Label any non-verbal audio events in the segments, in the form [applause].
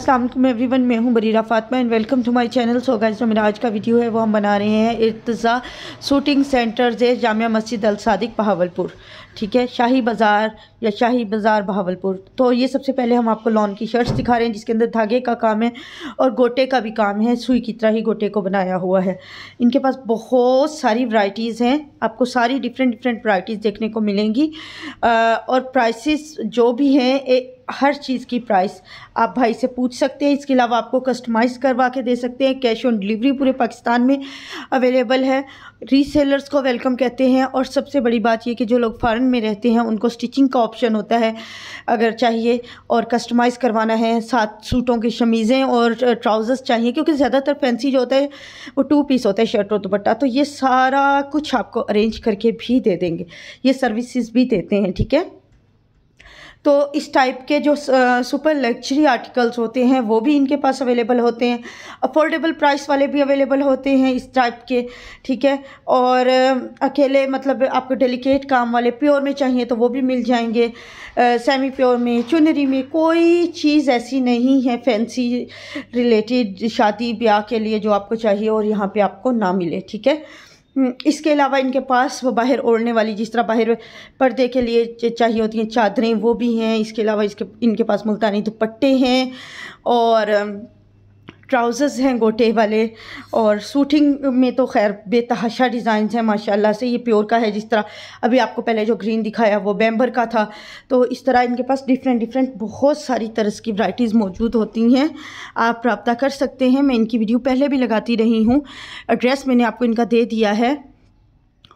अल्लाम everyone मैं हूँ Bareera Fatima and welcome to my channel so guys जो मेरा आज का वीडियो है, वो हम बना रहे हैं इर्तज़ा शूटिंग सेंटर से जामिया मस्जिद अल सादिक बहावलपुर। ठीक है? शाही बाज़ार या शाही बाज़ार बहावलपुर। तो ये सबसे पहले हम आपको लॉन की शर्ट्स दिखा रहे हैं, जिसके अंदर धागे का काम है और गोटे का भी काम है। सुई की तरह ही गोटे को बनाया हुआ है। इनके पास बहुत सारी वराइटीज़ हैं। आपको सारी डिफरेंट डिफरेंट वराइटीज़ देखने को मिलेंगी। और प्राइसेस जो भी हैं हर चीज़ की प्राइस आप भाई से पूछ सकते हैं। इसके अलावा आपको कस्टमाइज़ करवा के दे सकते हैं। कैश ऑन डिलीवरी पूरे पाकिस्तान में अवेलेबल है। रीसेलर्स को वेलकम कहते हैं। और सबसे बड़ी बात ये कि जो लोग फ़ॉरन में रहते हैं, उनको स्टिचिंग का ऑप्शन होता है, अगर चाहिए और कस्टमाइज़ करवाना है सात सूटों की शमीज़ें और ट्राउज़र्स चाहिए, क्योंकि ज़्यादातर फैंसी जो होता है, वो टू पीस होता है शर्ट और दुपट्टा तो ये सारा कुछ आपको अरेंज करके भी दे देंगे, ये सर्विसेज़ भी देते हैं, ठीक है? तो इस टाइप के जो सुपर लग्जरी आर्टिकल्स होते हैं, वो भी इनके पास अवेलेबल होते हैं। अफोर्डेबल प्राइस वाले भी अवेलेबल होते हैं इस टाइप के, ठीक है? और अकेले मतलब आपको डेलिकेट काम वाले प्योर में चाहिए तो वो भी मिल जाएँगे। सेमी प्योर में, चुनरी में कोई चीज़ ऐसी नहीं है फैंसी रिलेटेड शादी ब्याह के लिए जो आपको चाहिए और यहाँ पे आपको ना मिले, ठीक है? इसके अलावा इनके पास वो बाहर ओढ़ने वाली जिस तरह बाहर पर्दे के लिए चाहिए होती हैं, चादरें, वो भी हैं। इसके अलावा इसके, इनके पास मुल्तानी दुपट्टे हैं और ट्राउज़र्स हैं गोटे वाले और सूटिंग में तो खैर बेतहाशा डिज़ाइन हैं, माशाल्लाह से ये प्योर का है जिस तरह। अभी आपको पहले जो ग्रीन दिखाया वो बैम्बर का था। तो इस तरह इनके पास डिफरेंट डिफरेंट बहुत सारी तरह की वराइटीज़ मौजूद होती हैं। आप रबता कर सकते हैं। मैं इनकी वीडियो पहले भी लगाती रही हूँ। एड्रेस मैंने आपको इनका दे दिया है।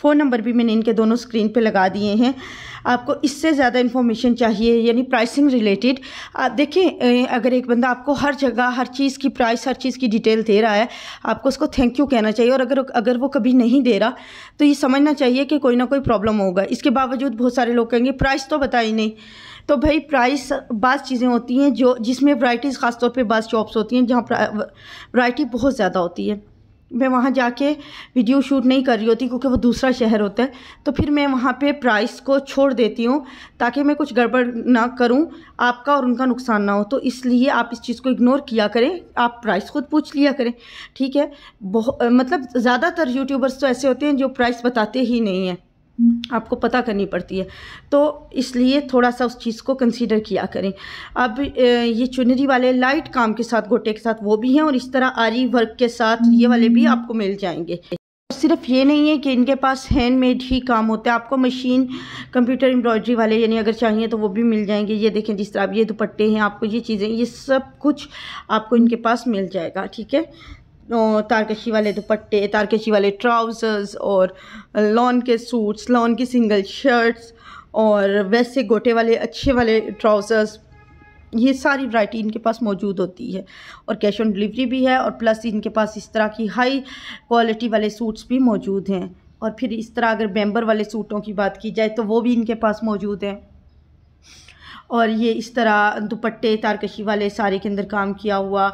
फ़ोन नंबर भी मैंने इनके दोनों स्क्रीन पे लगा दिए हैं। आपको इससे ज़्यादा इन्फॉर्मेशन चाहिए, यानी प्राइसिंग रिलेटेड आप देखें अगर एक बंदा आपको हर जगह, हर चीज़ की प्राइस हर चीज़ की डिटेल दे रहा है, आपको उसको थैंक यू कहना चाहिए। और अगर अगर वो कभी नहीं दे रहा तो ये समझना चाहिए कि कोई ना कोई प्रॉब्लम होगा। इसके बावजूद बहुत सारे लोग कहेंगे प्राइस तो बताई नहीं। तो भाई प्राइस बाज़ चीज़ें होती हैं जो, जिसमें वराइटीज़ ख़ासतौर पर बाज़ शॉप्स होती हैं, जहाँ वराइटी बहुत ज़्यादा होती है। मैं वहाँ जाके वीडियो शूट नहीं कर रही होती क्योंकि वो दूसरा शहर होता है तो फिर मैं वहाँ पे प्राइस को छोड़ देती हूँ ताकि मैं कुछ गड़बड़ ना करूँ, आपका और उनका नुकसान ना हो। तो इसलिए आप इस चीज़ को इग्नोर किया करें, आप प्राइस खुद पूछ लिया करें, ठीक है? बहुत मतलब ज़्यादातर यूट्यूबर्स तो ऐसे होते हैं जो प्राइस बताते ही नहीं हैं। आपको पता करनी पड़ती है। तो इसलिए थोड़ा सा उस चीज़ को कंसीडर किया करें। अब ये चुनरी वाले लाइट काम के साथ, गोटे के साथ वो भी हैं और इस तरह आरी वर्क के साथ ये वाले भी आपको मिल जाएँगे। सिर्फ़ ये नहीं है कि इनके पास हैंडमेड ही काम होता है। आपको मशीन कंप्यूटर एम्ब्रॉयडरी वाले यानी अगर चाहिए तो वो भी मिल जाएँगे। ये देखें जिस तरह ये दुपट्टे हैं, आपको ये चीज़ें, ये सब कुछ आपको इनके पास मिल जाएगा, ठीक है? तारकशी वाले दुपट्टे, तारकशी वाले ट्राउज़र्स और लॉन के सूट्स लॉन की सिंगल शर्ट्स और वैसे गोटे वाले, अच्छे वाले ट्राउज़र्स ये सारी वैरायटी इनके पास मौजूद होती है। और कैश ऑन डिलीवरी भी है और प्लस इनके पास इस तरह की हाई क्वालिटी वाले सूट्स भी मौजूद हैं। और फिर इस तरह अगर बेम्बर वाले सूटों की बात की जाए तो वो भी इनके पास मौजूद हैं। और ये इस तरह दुपट्टे, तारकशी वाले सारे के अंदर काम किया हुआ,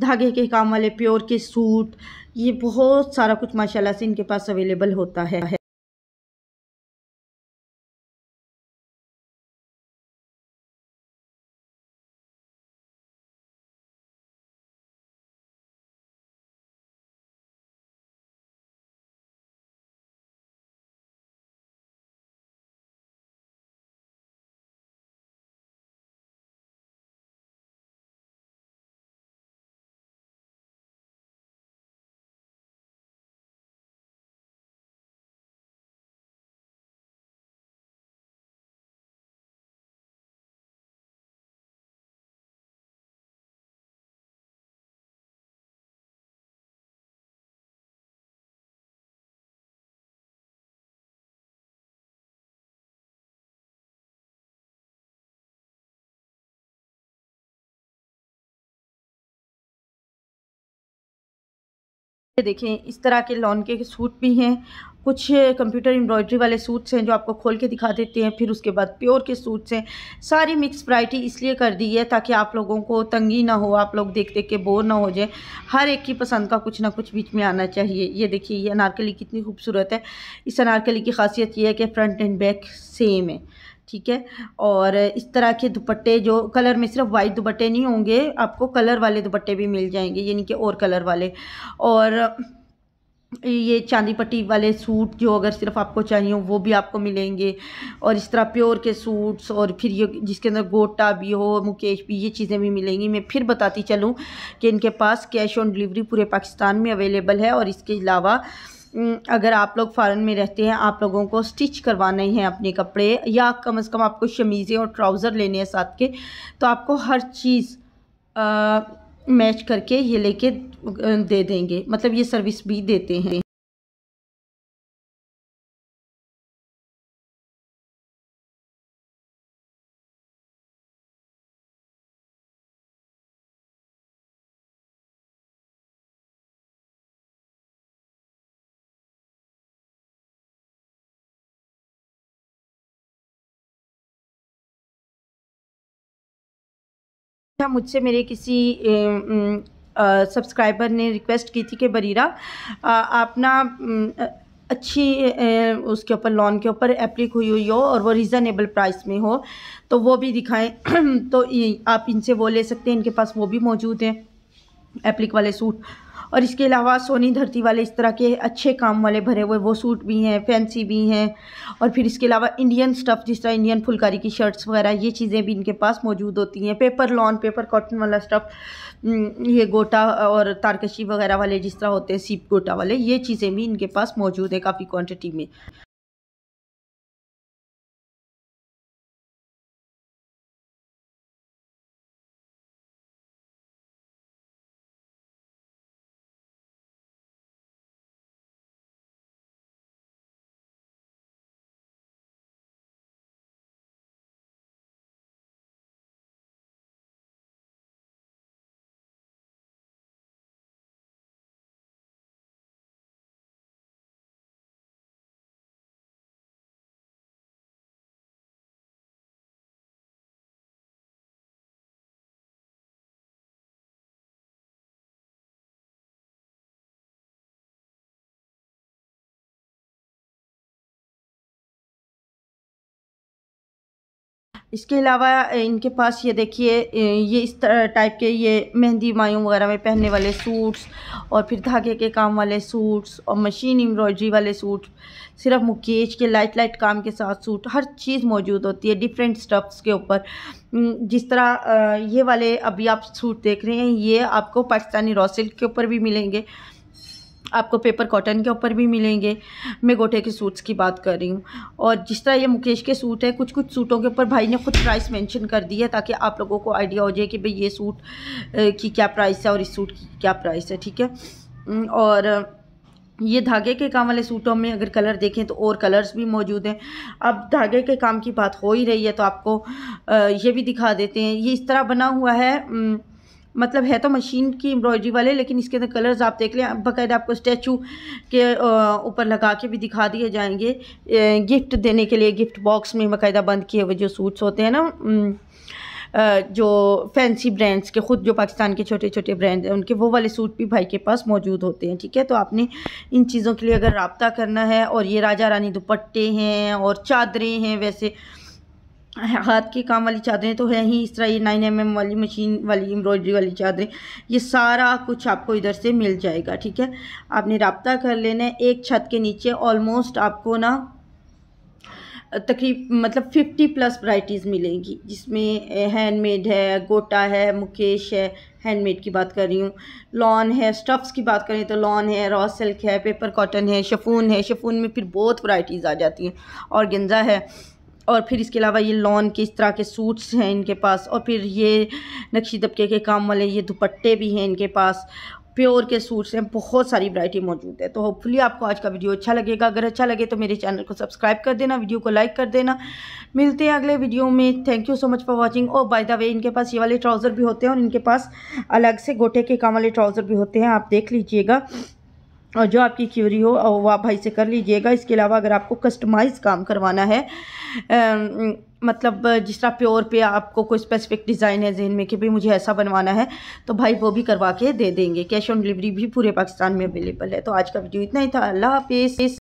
धागे के काम वाले प्योर के सूट, ये बहुत सारा कुछ माशाल्लाह से इनके पास अवेलेबल होता है। देखें, इस तरह के लॉन के सूट भी हैं। कुछ कंप्यूटर एम्ब्रॉयडरी वाले सूट्स हैं जो आपको खोल के दिखा देते हैं, फिर उसके बाद प्योर के सूट्स हैं। सारी मिक्स वैरायटी इसलिए कर दी है ताकि आप लोगों को तंगी ना हो, आप लोग देख देख के बोर ना हो जाए। हर एक की पसंद का कुछ ना कुछ बीच में आना चाहिए। ये देखिए, ये अनारकली कितनी खूबसूरत है। इस अनारकली की खासियत ये है कि फ्रंट एंड बैक सेम है। ठीक है? और इस तरह के दुपट्टे जो कलर में सिर्फ़ वाइट दुपट्टे नहीं होंगे, आपको कलर वाले दुपट्टे भी मिल जाएँगे, यानी कि और कलर वाले। और ये चांदी पट्टी वाले सूट जो अगर सिर्फ़ आपको चाहिए हो, वो भी आपको मिलेंगे। और इस तरह प्योर के सूट्स और फिर ये जिसके अंदर गोटा भी हो, मुकेश भी, ये चीज़ें भी मिलेंगी। मैं फिर बताती चलूँ कि इनके पास कैश ऑन डिलीवरी पूरे पाकिस्तान में अवेलेबल है और इसके अलावा अगर आप लोग फ़ॉरन में रहते हैं, आप लोगों को स्टिच करवाने हैं अपने कपड़े, या कम अज़ कम आपको शमीज़ें और ट्राउज़र लेने हैं साथ के तो आपको हर चीज़ मैच करके ये लेके दे देंगे। मतलब ये सर्विस भी देते हैं। मुझसे मेरे किसी सब्सक्राइबर ने रिक्वेस्ट की थी कि बरीरा आप ना अच्छी उसके ऊपर लोन के ऊपर एप्लिक हुई हुई हो और वो रीज़नेबल प्राइस में हो तो वो भी दिखाएँ। [clears throat] तो आप इनसे वो ले सकते हैं, इनके पास वो भी मौजूद हैं। एप्लिक वाले सूट और इसके अलावा सोनी धरती वाले इस तरह के अच्छे काम वाले भरे हुए वो सूट भी हैं फैंसी भी हैं। और फिर इसके अलावा इंडियन स्टफ़ जिस तरह इंडियन फुलकारी की शर्ट्स वगैरह, ये चीज़ें भी इनके पास मौजूद होती हैं। पेपर लॉन पेपर कॉटन वाला स्टफ़ ये गोटा और तारकशी वगैरह वाले जिस तरह होते हैं सीप गोटा वाले, ये चीज़ें भी इनके पास मौजूद है काफ़ी क्वान्टिटी में। इसके अलावा इनके पास ये देखिए ये इस टाइप के ये मेहंदी मायूं वगैरह में पहनने वाले सूट्स और फिर धागे के काम वाले सूट्स और मशीन एम्ब्रॉयडरी वाले सूट सिर्फ़ मुकेश के लाइट लाइट काम के साथ सूट, हर चीज़ मौजूद होती है डिफरेंट स्टफ्स के ऊपर। जिस तरह ये वाले अभी आप सूट देख रहे हैं, ये आपको पाकिस्तानी रॉ सिल्क के ऊपर भी मिलेंगे। आपको पेपर कॉटन के ऊपर भी मिलेंगे। मैं गोटे के सूट्स की बात कर रही हूँ। और जिस तरह ये मुकेश के सूट है कुछ कुछ सूटों के ऊपर भाई ने खुद प्राइस मेंशन कर दी है ताकि आप लोगों को आइडिया हो जाए कि भाई ये सूट की क्या प्राइस है और इस सूट की क्या प्राइस है, ठीक है? और ये धागे के काम वाले सूटों में अगर कलर देखें तो और कलर्स भी मौजूद हैं। अब धागे के काम की बात हो ही रही है तो आपको ये भी दिखा देते हैं। ये इस तरह बना हुआ है मतलब है तो मशीन की एम्ब्रॉयडरी वाले, लेकिन इसके अंदर कलर्स आप देख लें बाकायदा आपको स्टैचू के ऊपर लगा के भी दिखा दिए जाएँगे। गिफ्ट देने के लिए गिफ्ट बॉक्स में बाकायदा बंद किए हुए जो सूट्स होते हैं ना जो फैंसी ब्रांड्स के, ख़ुद जो पाकिस्तान के छोटे छोटे ब्रांड हैं, उनके, वो वाले सूट भी भाई के पास मौजूद होते हैं, ठीक है? तो आपने इन चीज़ों के लिए अगर रबता करना है, और ये राजा रानी दुपट्टे हैं, और चादरें हैं, वैसे हाथ के काम वाली चादरें तो है ही, इस तरह ये नाइन एम एम वाली मशीन वाली, एम्ब्रॉयडरी वाली चादरें, ये सारा कुछ आपको इधर से मिल जाएगा, ठीक है? आपने रबता कर लेना है, एक छत के नीचे ऑलमोस्ट आपको ना, तकरीब मतलब फिफ्टी प्लस वराइटीज़ मिलेंगी, जिसमें हैंडमेड है, गोटा है, मुकेश है हैंडमेड की बात कर रही हूँ। लॉन है स्टफ्स की बात करें तो लॉन है रॉ सिल्क है पेपर कॉटन है शफून है शफून में फिर बहुत वराइटीज़ आ जाती हैं। और गेंजा है और फिर इसके अलावा ये लॉन के इस तरह के सूट्स हैं इनके पास, और फिर ये नक्शी दबके के काम वाले ये दुपट्टे भी हैं इनके पास। प्योर के सूट्स हैं, बहुत सारी वैरायटी मौजूद है। तो होपफुली आपको आज का वीडियो अच्छा लगेगा। अगर अच्छा लगे तो मेरे चैनल को सब्सक्राइब कर देना वीडियो को लाइक कर देना। मिलते हैं अगले वीडियो में। Thank you so much for watching और बाय द वे इनके पास ये वाले ट्राउज़र भी होते हैं और इनके पास अलग से गोटे के काम वाले ट्राउज़र भी होते हैं। आप देख लीजिएगा। और जो आपकी क्यूरी हो वो आप भाई से कर लीजिएगा। इसके अलावा अगर आपको कस्टमाइज़ काम करवाना है आ, मतलब जिस तरह प्योर पे आपको कोई स्पेसिफिक डिज़ाइन है जहन में कि भाई मुझे ऐसा बनवाना है तो भाई वो भी करवा के दे देंगे। कैश ऑन डिलीवरी भी पूरे पाकिस्तान में अवेलेबल है। तो आज का वीडियो इतना ही था। अल्लाह हाफिज़।